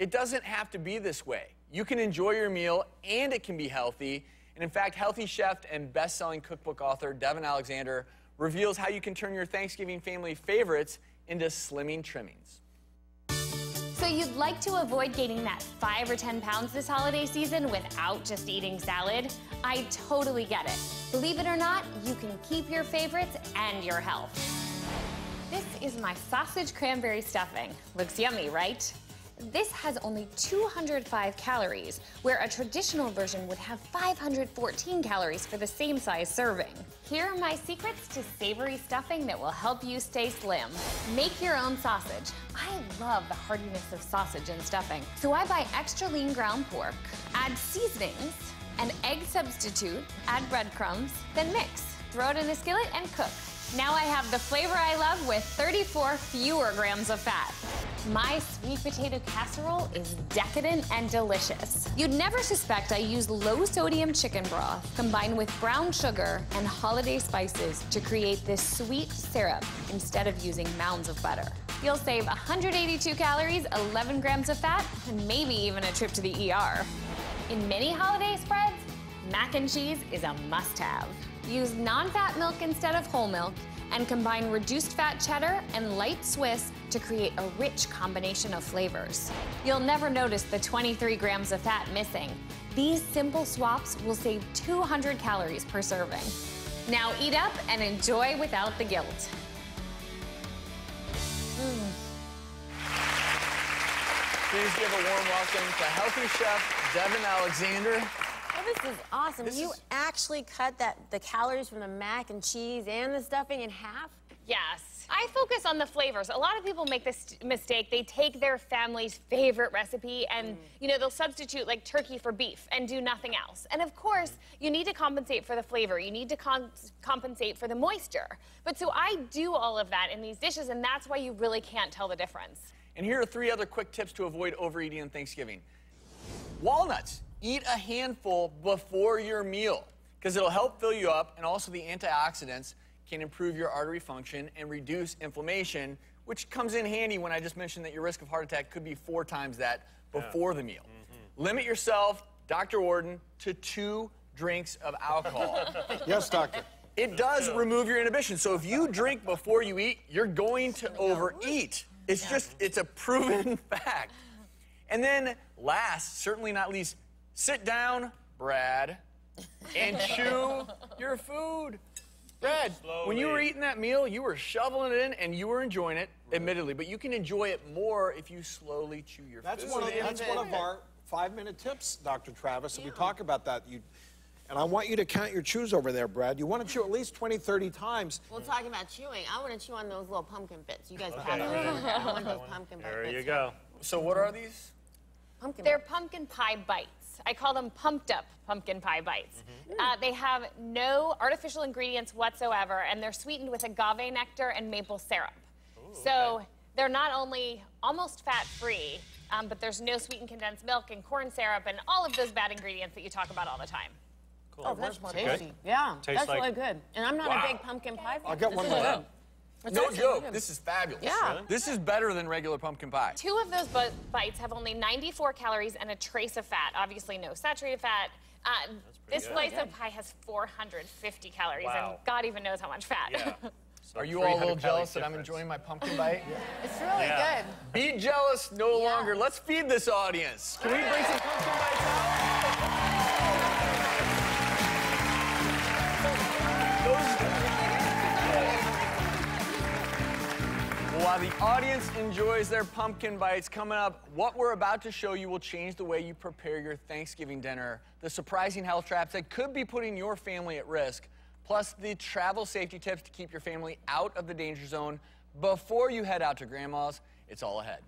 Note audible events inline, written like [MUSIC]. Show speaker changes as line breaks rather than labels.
It doesn't have to be this way. You can enjoy your meal and it can be healthy. And in fact, Healthy Chef and best selling cookbook author Devin Alexander reveals how you can turn your Thanksgiving family favorites into slimming trimmings.
So you'd like to avoid gaining that five or 10 pounds this holiday season without just eating salad? I totally get it. Believe it or not, you can keep your favorites and your health. This is my sausage cranberry stuffing. Looks yummy, right? This has only 205 calories, where a traditional version would have 514 calories for the same size serving. Here are my secrets to savory stuffing that will help you stay slim. Make your own sausage. I love the heartiness of sausage and stuffing, so I buy extra lean ground pork, add seasonings, an egg substitute, add breadcrumbs, then mix. Throw it in a skillet and cook. Now I have the flavor I love with 34 fewer grams of fat. My sweet potato casserole is decadent and delicious. You'd never suspect I use low sodium chicken broth combined with brown sugar and holiday spices to create this sweet syrup instead of using mounds of butter. You'll save 182 calories, 11 grams of fat, and maybe even a trip to the ER. In many holiday spreads, mac and cheese is a must-have. Use non-fat milk instead of whole milk and combine reduced fat cheddar and light Swiss to create a rich combination of flavors. You'll never notice the 23 grams of fat missing. These simple swaps will save 200 calories per serving. Now eat up and enjoy without the guilt.
Please give a warm welcome to Healthy Chef Devin Alexander.
Oh, this is awesome.
This
you
is-
actually cut that the calories from the mac and cheese and the stuffing in half?
Yes. I focus on the flavors. A lot of people make this mistake. They take their family's favorite recipe and, mm. you know, they'll substitute like turkey for beef and do nothing else. And of course, you need to compensate for the flavor. You need to con- compensate for the moisture. But so I do all of that in these dishes, and that's why you really can't tell the difference.
And here are three other quick tips to avoid overeating on Thanksgiving. Walnuts. Eat a handful before your meal because it'll help fill you up, and also the antioxidants can improve your artery function and reduce inflammation, which comes in handy when I just mentioned that your risk of heart attack could be four times that before the meal. Mm-hmm. Limit yourself, Dr. Ordon, to two drinks of alcohol. [LAUGHS]
Yes, doctor.
It does remove your inhibition. So if you drink before you eat, you're going to overeat. It's just, it's a proven [LAUGHS] fact. And then last, certainly not least, sit down, Brad, and [LAUGHS] chew your food. Brad, when you were eating that meal, you were shoveling it in and you were enjoying it, admittedly, but you can enjoy it more if you slowly chew your
That's
food.
one of, that's one of our five-minute tips, Dr. Travis, and we talk about that. You, and I want you to count your chews over there, Brad. You want to chew at least 20, 30 times.
Well, talking about chewing, I want to chew on those little pumpkin bits. You guys have those. I want those pumpkin
There
bits.
There you go.
So what are these?
Pumpkin
They're
bits.
pumpkin pie bites. I call them pumped up pumpkin pie bites. Uh, they have no artificial ingredients whatsoever, and they're sweetened with agave nectar and maple syrup. so they're not only almost fat free, um, but there's no sweetened condensed milk and corn syrup and all of those bad ingredients that you talk about all the time. Cool.
Oh, that's tasty. Yeah,
Tastes
that's
like-
really good. And I'm not
Wow.
a big pumpkin pie fan.
I'll get
This
one
is
more.
Good. It's
No joke. This is fabulous.
Yeah. Really?
This is better than regular pumpkin pie.
Two of those bu- bites have only 94 calories and a trace of fat. Obviously, no saturated fat. Uh, this
good.
slice of pie has 450 calories,
Wow.
and God even knows how much fat.
Yeah. [LAUGHS] So
Are you all a little
300
jealous that I'm enjoying my pumpkin bite? [LAUGHS]
It's really
Yeah.
good.
Be jealous no
Yeah.
longer. Let's feed this audience. Can we bring some pumpkin bites out? The audience enjoys their pumpkin bites, coming up, what we're about to show you will change the way you prepare your Thanksgiving dinner. The surprising health traps that could be putting your family at risk, plus the travel safety tips to keep your family out of the danger zone before you head out to grandma's. It's all ahead.